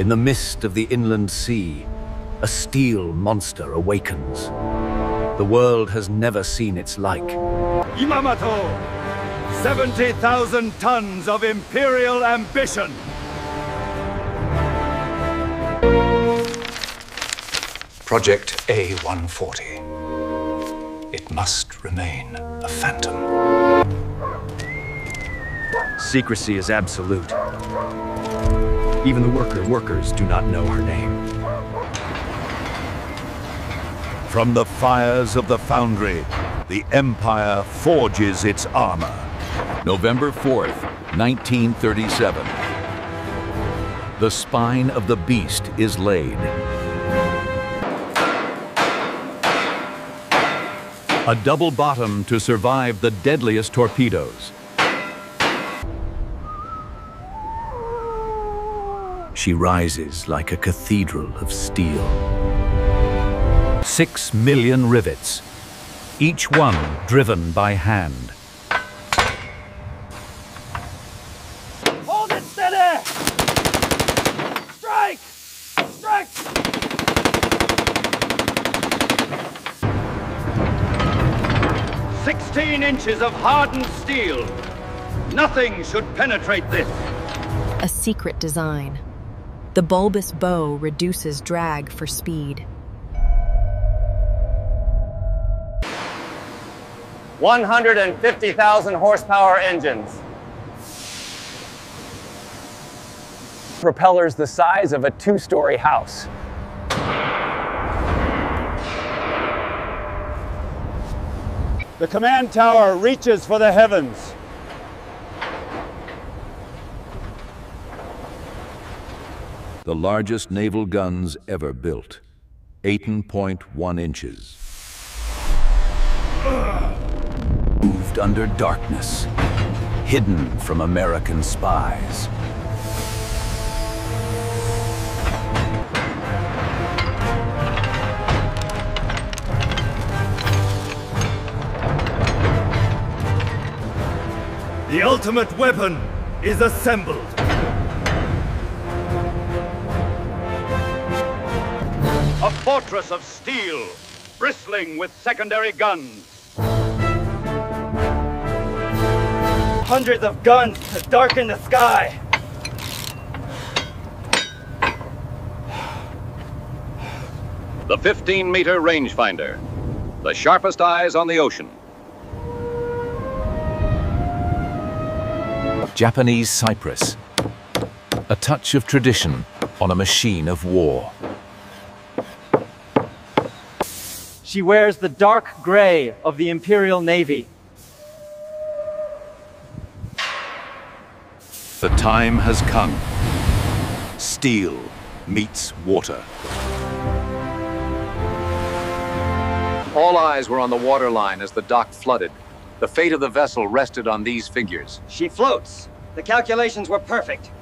In the mist of the inland sea, a steel monster awakens. The world has never seen its like. Yamato! 70,000 tons of Imperial ambition! Project A140. It must remain a phantom. Secrecy is absolute. Even the worker workers do not know her name. From the fires of the foundry, the Empire forges its armor. November 4th, 1937. The spine of the beast is laid. A double bottom to survive the deadliest torpedoes. She rises like a cathedral of steel. Six million rivets, each one driven by hand. Hold it steady! Strike! Strike! Sixteen inches of hardened steel. Nothing should penetrate this. A secret design. The bulbous bow reduces drag for speed. 150,000 horsepower engines. Propellers the size of a two-story house. The command tower reaches for the heavens. The largest naval guns ever built. 18.1 inches. Moved under darkness, hidden from American spies. The ultimate weapon is assembled. A fortress of steel, bristling with secondary guns. Hundreds of guns to darken the sky. The 15 meter rangefinder. The sharpest eyes on the ocean. Japanese Cypress. A touch of tradition on a machine of war. She wears the dark gray of the Imperial Navy. The time has come. Steel meets water. All eyes were on the waterline as the dock flooded. The fate of the vessel rested on these figures. She floats. The calculations were perfect.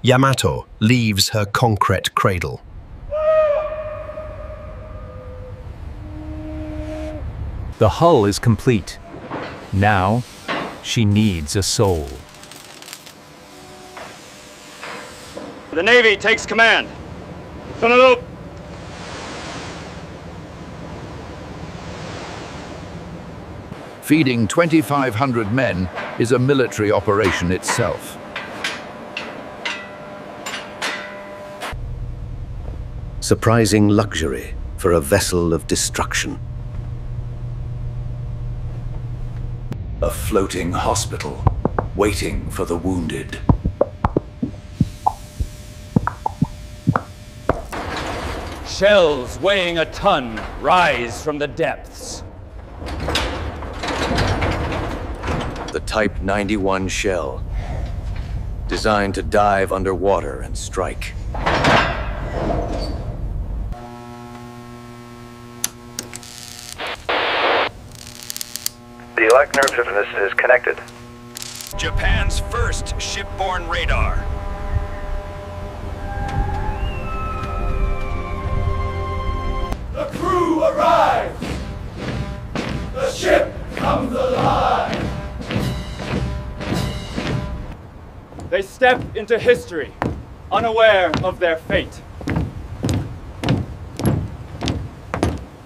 Yamato leaves her concrete cradle. The hull is complete. Now, she needs a soul. The Navy takes command. Sonaloop. Feeding 2,500 men is a military operation itself. Surprising luxury for a vessel of destruction. A floating hospital, waiting for the wounded. Shells weighing a ton rise from the depths. The Type 91 shell, designed to dive underwater and strike. The Electner is connected. Japan's first shipborne radar. The crew arrives! The ship comes alive! They step into history. unaware of their fate.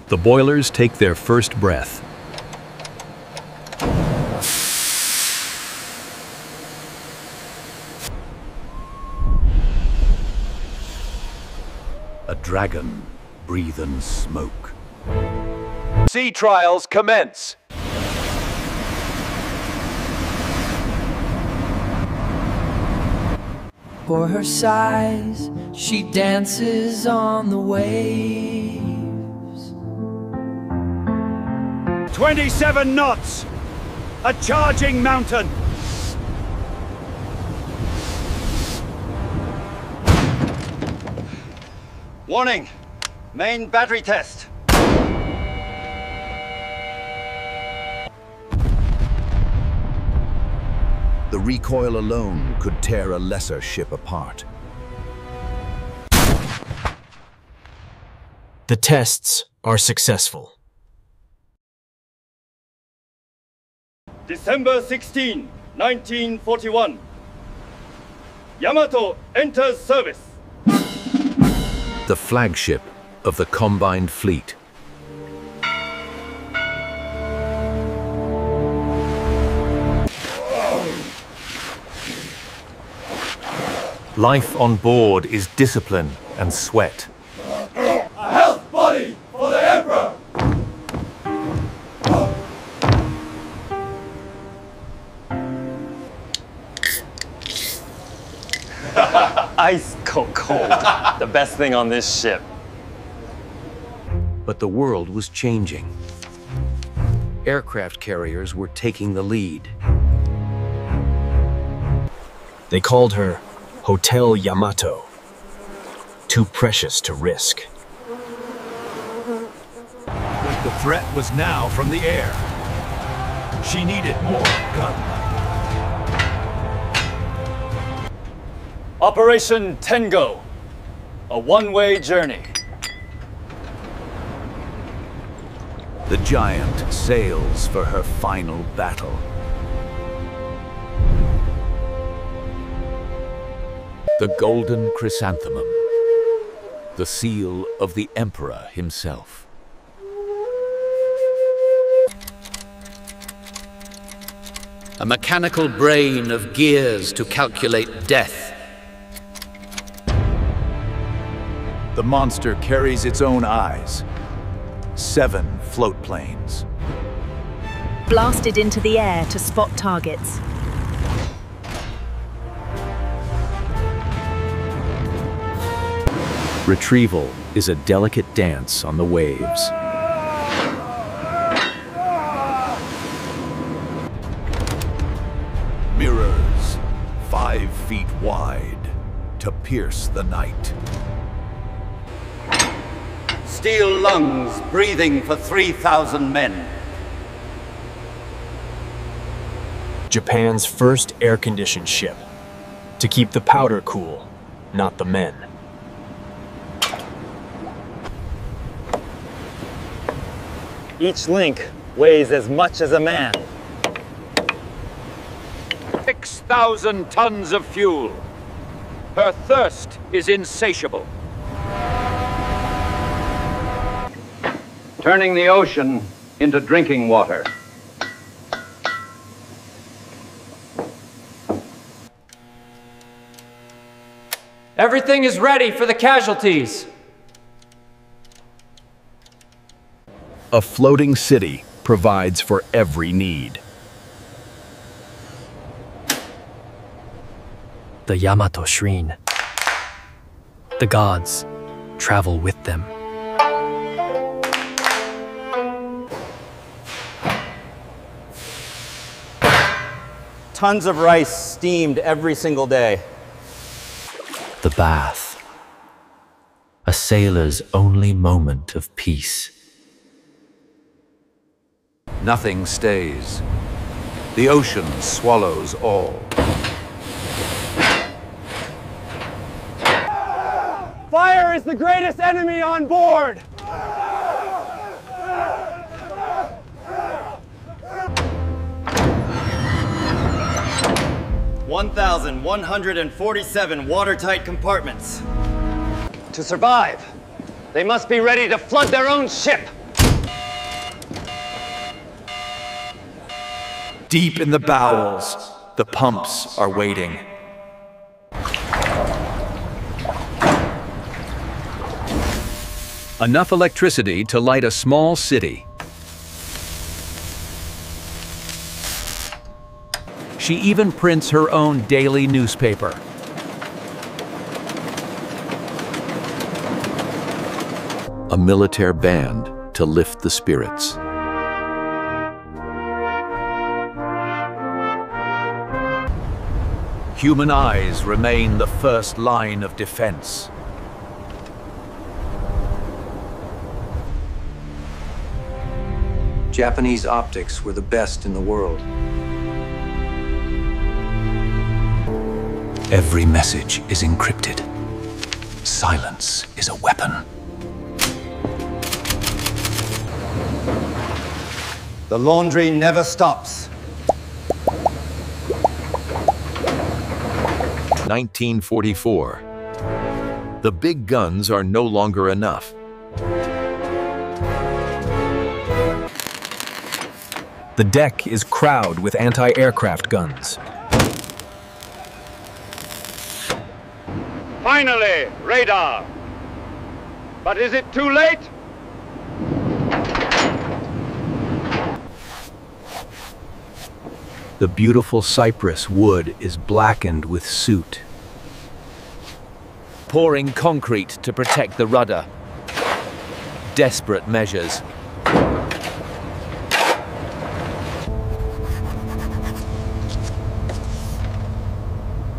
The boilers take their first breath. A dragon breathing smoke. Sea trials commence. For her size, she dances on the waves. 27 knots! A charging mountain! Warning! Main battery test. The recoil alone could tear a lesser ship apart. The tests are successful. December 16, 1941. Yamato enters service. The flagship of the Combined Fleet. Life on board is discipline and sweat. Ice cold cold. the best thing on this ship. But the world was changing. Aircraft carriers were taking the lead. They called her Hotel Yamato. Too precious to risk. The threat was now from the air. She needed more gunlight. Operation Ten-Go. A one-way journey. The giant sails for her final battle. The Golden Chrysanthemum. The seal of the Emperor himself. A mechanical brain of gears to calculate death. The monster carries its own eyes. Seven float planes. Blasted into the air to spot targets. Retrieval is a delicate dance on the waves. Mirrors, five feet wide, to pierce the night. Steel lungs breathing for 3,000 men. Japan's first air-conditioned ship. To keep the powder cool, not the men. Each link weighs as much as a man. 6,000 tons of fuel. Her thirst is insatiable. Turning the ocean into drinking water. Everything is ready for the casualties. A floating city provides for every need. The Yamato Shrine. The gods travel with them. Tons of rice steamed every single day. The bath. A sailor's only moment of peace. Nothing stays. The ocean swallows all. Fire is the greatest enemy on board! 1,147 watertight compartments. To survive, they must be ready to flood their own ship. Deep in the bowels, the pumps are waiting. Enough electricity to light a small city. She even prints her own daily newspaper. A military band to lift the spirits. Human eyes remain the first line of defense. Japanese optics were the best in the world. Every message is encrypted. Silence is a weapon. The laundry never stops. 1944. The big guns are no longer enough. The deck is crowded with anti-aircraft guns. Finally, radar. But is it too late? The beautiful cypress wood is blackened with soot. Pouring concrete to protect the rudder. Desperate measures.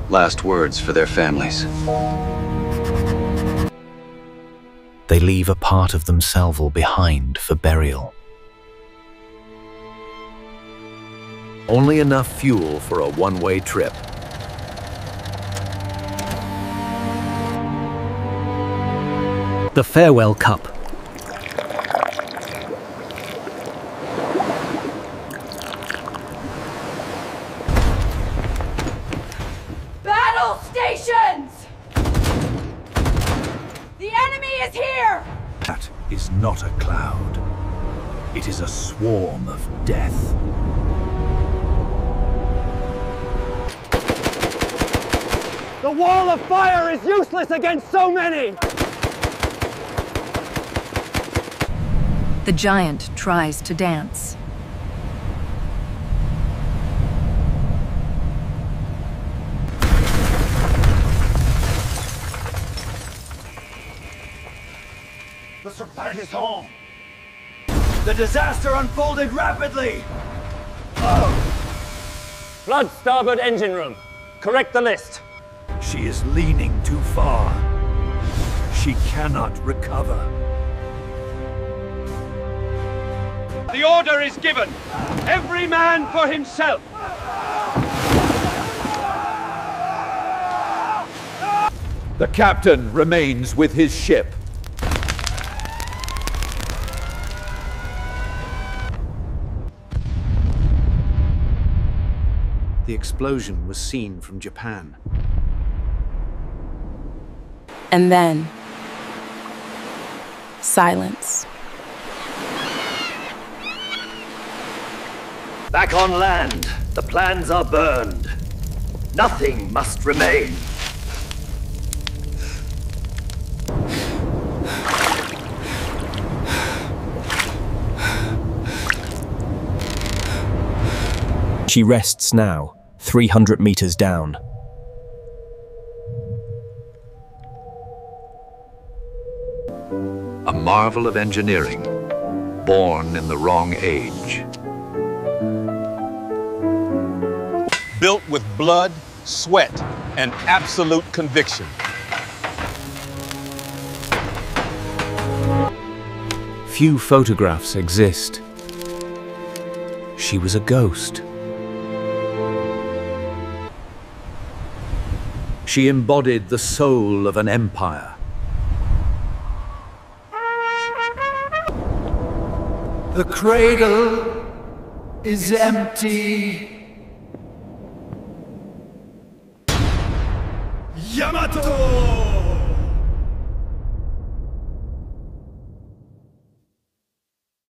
Last words for their families. They leave a part of themselves behind for burial. Only enough fuel for a one-way trip. The Farewell Cup. Fire is useless against so many! The giant tries to dance. The surprise is home. The disaster unfolded rapidly. Flood starboard engine room. Correct the list. She is leaning too far. She cannot recover. The order is given. Every man for himself. The captain remains with his ship. The explosion was seen from Japan. And then, silence. Back on land, the plans are burned. Nothing must remain. She rests now, 300 meters down. Marvel of engineering, born in the wrong age. Built with blood, sweat, and absolute conviction. Few photographs exist. She was a ghost. She embodied the soul of an empire. The cradle is empty.